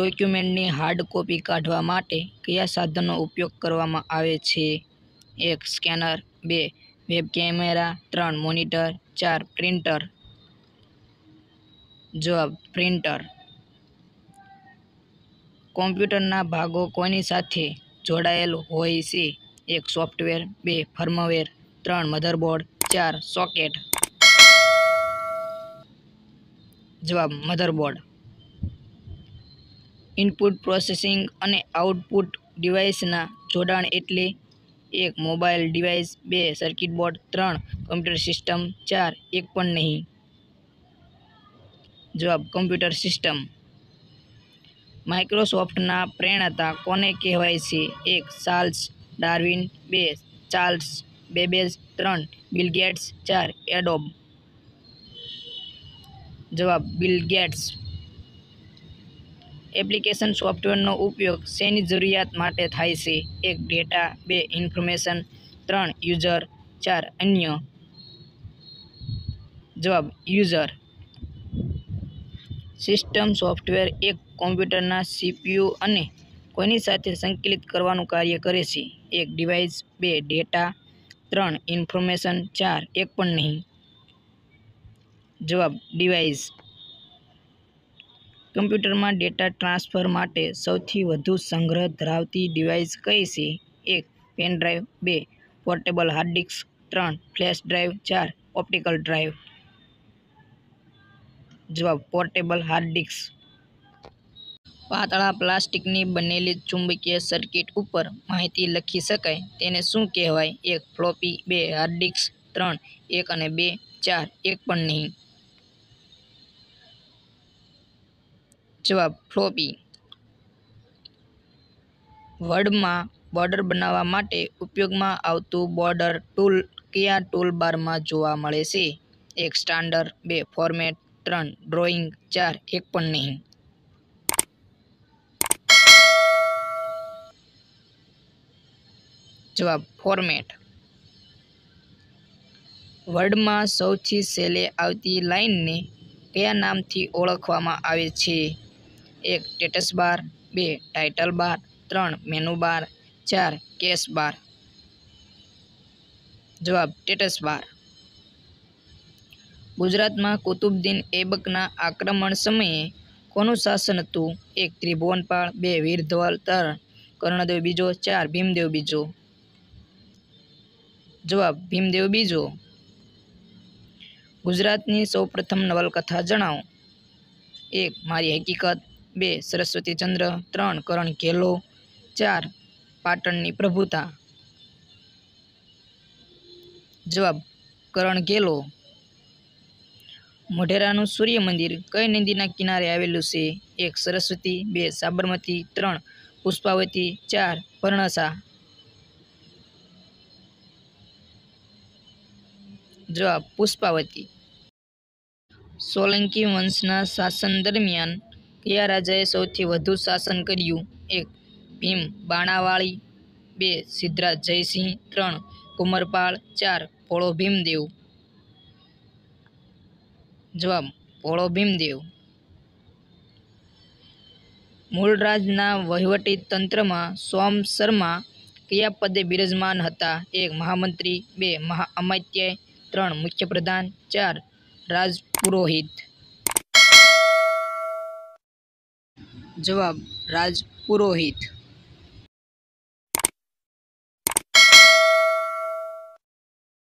ડોક્યુમેન્ટની hard copy કાઢવા માટે કયા સાધનનો ઉપયોગ કરવામાં આવે છે? એક, સ્કેનર. બે, વેબ કેમેરા. ત્રણ, મોનિટર. ચાર, પ્રિન્ટર. જવાબ, પ્રિન્ટર. કોમ્પ્યુટરના ભાગો કોની સાથે જોડાયેલ હોય છે? એક, સોફ્ટવેર. બે, ફર્મવેર. ત્રણ, મધરબોર્ડ. ચાર, સોકેટ. જવાબ, મધરબોર્ડ. ઇનપુટ પ્રોસેસિંગ અને આઉટપુટ ડિવાઇસના જોડાણ એટલે એક મોબાઈલ ડિવાઇસ, બે સર્કિટ બોર્ડ, ત્રણ કમ્પ્યુટર સિસ્ટમ, ચાર એક પણ નહીં. જવાબ, કમ્પ્યુટર સિસ્ટમ. માઇક્રોસોફ્ટના પ્રેરણાતા કોને કહેવાય છે? એક, ચાર્લ્સ ડાર્વિન. બે, ચાર્લ્સ બેબેઝ. ત્રણ, બિલ ગેટ્સ. ચાર, એડોબ. જવાબ, બિલ ગેટ્સ. એપ્લિકેશન સોફ્ટવેરનો ઉપયોગ શેની જરૂરિયાત માટે થાય છે? એક, ડેટા. બે, ઇન્ફોર્મેશન. ત્રણ, યુઝર. ચાર, અન્ય. જવાબ, યુઝર. સિસ્ટમ સોફ્ટવેર એક કોમ્પ્યુટરના સીપીયુ અને કોની સાથે સંકલિત કરવાનું કાર્ય કરે છે. એક, ડિવાઇસ. બે, ડેટા. ત્રણ, ઇન્ફોર્મેશન. ચાર, એક પણ નહીં. જવાબ, ડિવાઇસ. કમ્પ્યુટરમાં ડેટા ટ્રાન્સફર માટે સૌથી વધુ સંગ્રહ ધરાવતી ડિવાઇસ કઈ છે? એક, પેન ડ્રાઈવ બે, પોર્ટેબલ હાર્ડ ડિસ્ક. ત્રણ, ફ્લેશ ડ્રાઈવ ચાર, ઓપ્ટિકલ ડ્રાઈવ જવાબ, પોર્ટેબલ હાર્ડ ડિસ્ક. પાતળા પ્લાસ્ટિકની બનેલી ચુંબકીય સર્કિટ ઉપર માહિતી લખી શકાય. તેને શું કહેવાય? એક, ફ્લોપી. બે, હાર્ડ ડિસ્ક. ત્રણ, એક અને બે. ચાર, એક પણ નહીં. જવાબ ફ્લોપી વર્ડમાં બોર્ડર બનાવવા માટે ઉપયોગમાં આવતું બોર્ડર ટૂલ કયા ટૂલબારમાં જોવા મળે છે? એક સ્ટાન્ડર્ડ, બે ફોર્મેટ, ત્રણ ડ્રોઈંગ, ચાર એક પણ નહીં. જવાબ ફોર્મેટ. વર્ડમાં સૌથી છેલ્લે આવતી લાઇનને કયા નામથી ઓળખવામાં આવે છે? એક સ્ટેટસ બાર બે ટાઇટલ બાર ત્રણ મેનુ બાર ચાર કેશ બાર જવાબ સ્ટેટસ બાર ગુજરાતમાં કુતુબુદ્દીન એબકના આક્રમણ સમયે કોનું શાસન હતું? એક ત્રિભુવનપાળ, બે વીરધવલ, ત્રણ કર્ણદેવ બીજો, ચાર ભીમદેવ બીજો. જવાબ ભીમદેવ બીજો. ગુજરાતની સૌપ્રથમ નવલકથા જણાવો. એક, મારી હકીકત. બે સરસ્વતીચંદ્ર ત્રણ, કરણ ઘેલો ચાર, પાટણની પ્રભુતા. જવાબ, કરણ ઘેલો મોઢેરાનું સૂર્ય મંદિર કઈ નદીના કિનારે આવેલું છે? એક, સરસ્વતી, બે, સાબરમતી, ત્રણ, પુષ્પાવતી, ચાર, પર્ણસા. જવાબ, પુષ્પાવતી. સોલંકી વંશના શાસન દરમિયાન કયા રાજાએ સૌથી વધુ શાસન કર્યું. એક, ભીમ બાણાવાળી. બે, સિદ્ધરાજ જયસિંહ. ત્રણ, કુંવરપાળ. ચાર ભોળો ભીમદેવ. જવાબ ભોળો ભીમદેવ. મૂળરાજના વહીવટી તંત્રમાં સોમ શર્મા કયા પદે બિરાજમાન હતા. એક, મહામંત્રી. બે મહા અમાત્ય ત્રણ, મુખ્યપ્રધાન. ચાર, રાજપુરોહિત. જવાબ રાજપુરોહિત.